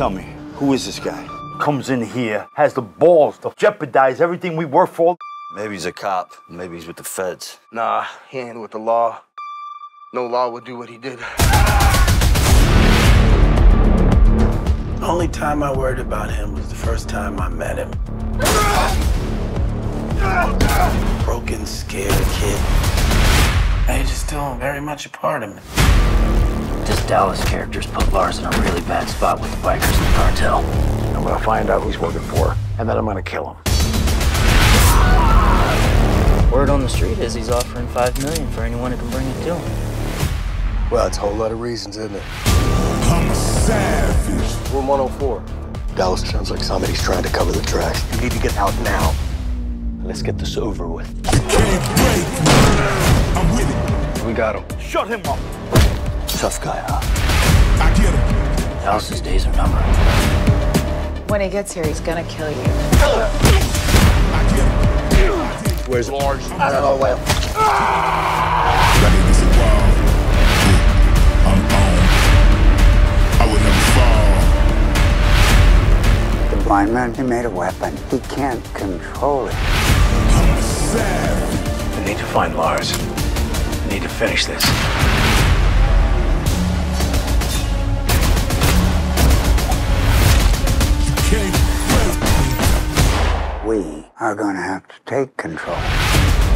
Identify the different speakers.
Speaker 1: Tell me, who is this guy?
Speaker 2: Comes in here, has the balls to jeopardize everything we work for.
Speaker 1: Maybe he's a cop. Maybe he's with the feds.
Speaker 3: Nah, he ain't with the law. No law would do what he did.
Speaker 4: The only time I worried about him was the first time I met him. Broken, scared kid. And he's still very much a part of me.
Speaker 5: This Dallas character's put Lars in a really bad spot with the bikers and the cartel.
Speaker 6: I'm gonna find out who he's working for, and then I'm gonna kill him.
Speaker 5: Word on the street is he's offering five million for anyone who can bring it to him.
Speaker 6: Well, it's a whole lot of reasons, isn't it?
Speaker 7: I'm savage.
Speaker 6: Room 104. Dallas sounds like somebody's trying to cover the tracks. You need to get out now. Let's get this over with.
Speaker 7: Can't break me. I'm with it.
Speaker 6: We got him.
Speaker 2: Shut him up.
Speaker 6: Tough guy, huh?
Speaker 7: I get him.
Speaker 5: Dallas's days are numbered.
Speaker 8: When he gets here, he's gonna kill you.
Speaker 7: I get him.
Speaker 6: Where's Lars? I don't know. where.
Speaker 7: Ready to. I'm on. I would never fall.
Speaker 9: The blind man, he made a weapon. He can't control it.
Speaker 7: I'm a.
Speaker 6: I need to find Lars. I need to finish this.
Speaker 9: We are going to have to take control.